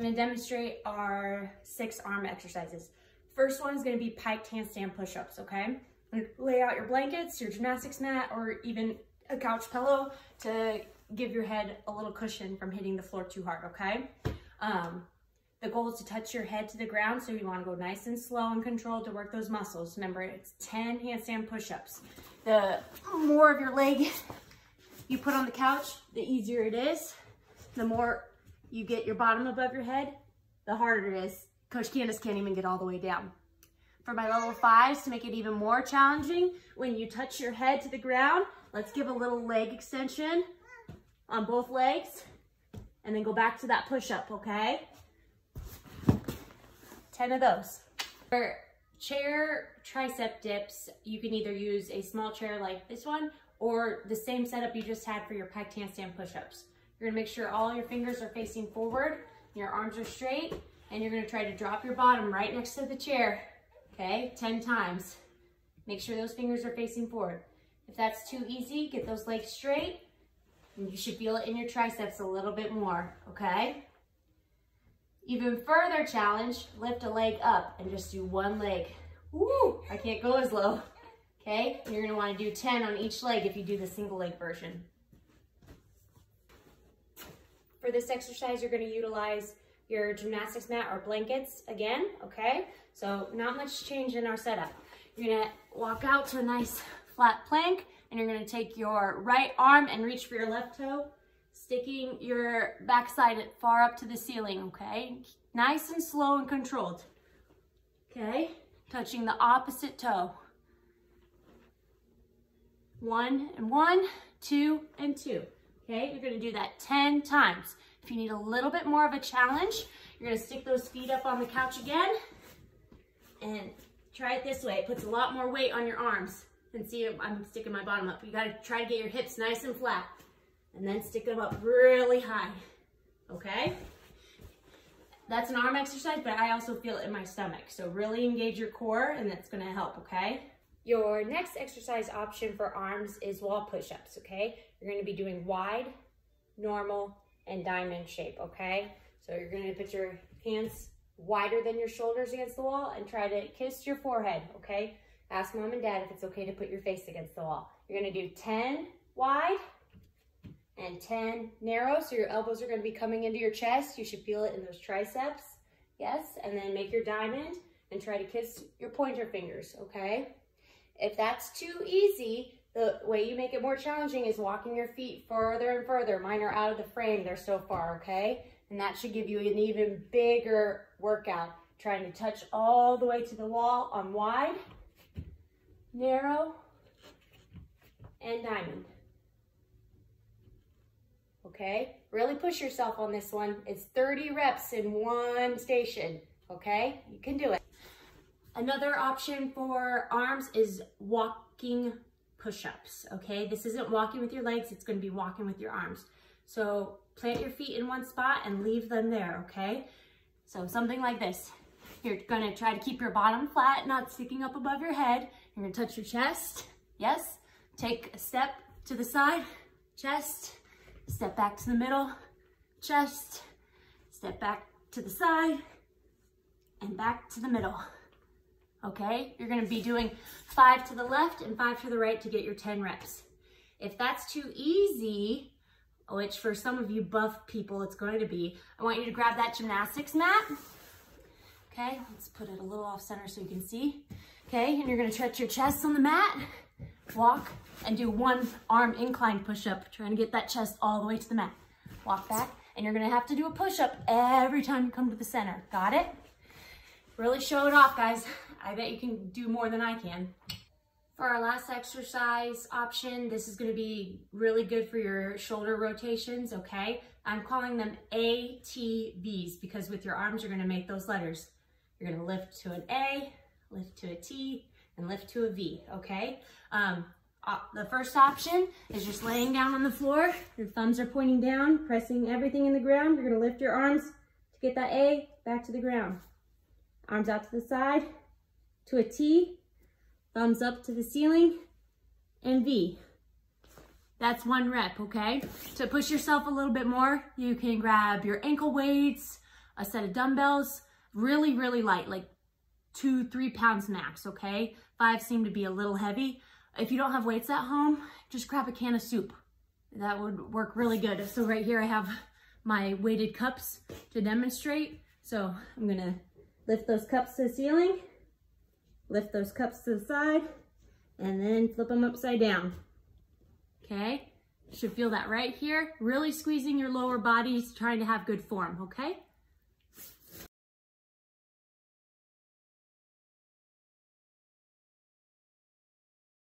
I'm gonna demonstrate our six arm exercises. First one is gonna be piked handstand push-ups, okay? Lay out your blankets, your gymnastics mat, or even a couch pillow to give your head a little cushion from hitting the floor too hard, okay? Um, the goal is to touch your head to the ground, so you wanna go nice and slow and controlled to work those muscles. Remember, it's 10 handstand push-ups. The more of your leg you put on the couch, the easier it is. The more you get your bottom above your head, the harder it is. Coach Candace can't even get all the way down. For my level fives, to make it even more challenging, when you touch your head to the ground, let's give a little leg extension on both legs, and then go back to that push-up, okay? 10 of those. For chair tricep dips, you can either use a small chair like this one, or the same setup you just had for your pec handstand push-ups. You're gonna make sure all your fingers are facing forward, your arms are straight, and you're gonna try to drop your bottom right next to the chair, okay, 10 times. Make sure those fingers are facing forward. If that's too easy, get those legs straight, and you should feel it in your triceps a little bit more, okay? Even further challenge, lift a leg up and just do one leg. Woo, I can't go as low. Okay, you're gonna wanna do 10 on each leg if you do the single leg version. For this exercise, you're gonna utilize your gymnastics mat or blankets again, okay? So not much change in our setup. You're gonna walk out to a nice flat plank and you're gonna take your right arm and reach for your left toe, sticking your backside far up to the ceiling, okay? Nice and slow and controlled, okay? Touching the opposite toe. One and one, two and two. Okay, you're gonna do that 10 times. If you need a little bit more of a challenge, you're gonna stick those feet up on the couch again and try it this way. It puts a lot more weight on your arms. And see, I'm sticking my bottom up. You gotta try to get your hips nice and flat and then stick them up really high, okay? That's an arm exercise, but I also feel it in my stomach. So really engage your core and that's gonna help, okay? Your next exercise option for arms is wall push-ups, okay? You're gonna be doing wide, normal, and diamond shape, okay? So you're gonna put your hands wider than your shoulders against the wall and try to kiss your forehead, okay? Ask mom and dad if it's okay to put your face against the wall. You're gonna do 10 wide and 10 narrow, so your elbows are gonna be coming into your chest. You should feel it in those triceps, yes? And then make your diamond and try to kiss your pointer fingers, okay? If that's too easy, the way you make it more challenging is walking your feet further and further. Mine are out of the frame, they're so far, okay? And that should give you an even bigger workout. Trying to touch all the way to the wall on wide, narrow, and diamond. Okay, really push yourself on this one. It's 30 reps in one station, okay? You can do it. Another option for arms is walking push-ups, okay? This isn't walking with your legs, it's gonna be walking with your arms. So plant your feet in one spot and leave them there, okay? So something like this. You're gonna try to keep your bottom flat, not sticking up above your head. You're gonna touch your chest, yes? Take a step to the side, chest, step back to the middle, chest, step back to the side, and back to the middle okay? You're gonna be doing five to the left and five to the right to get your 10 reps. If that's too easy, which for some of you buff people it's going to be, I want you to grab that gymnastics mat. Okay, let's put it a little off center so you can see. Okay, and you're gonna stretch your chest on the mat, walk, and do one arm incline push-up, trying to get that chest all the way to the mat. Walk back, and you're gonna have to do a push-up every time you come to the center. Got it? Really show it off, guys. I bet you can do more than I can. For our last exercise option, this is gonna be really good for your shoulder rotations, okay? I'm calling them ATVs because with your arms, you're gonna make those letters. You're gonna lift to an A, lift to a T, and lift to a V, okay? Um, uh, the first option is just laying down on the floor. Your thumbs are pointing down, pressing everything in the ground. You're gonna lift your arms to get that A back to the ground. Arms out to the side, to a T, thumbs up to the ceiling, and V. That's one rep, okay? To push yourself a little bit more, you can grab your ankle weights, a set of dumbbells, really, really light, like two, three pounds max, okay? Five seem to be a little heavy. If you don't have weights at home, just grab a can of soup. That would work really good. So right here I have my weighted cups to demonstrate. So I'm gonna lift those cups to the ceiling, lift those cups to the side, and then flip them upside down. Okay, should feel that right here. Really squeezing your lower bodies, trying to have good form, okay?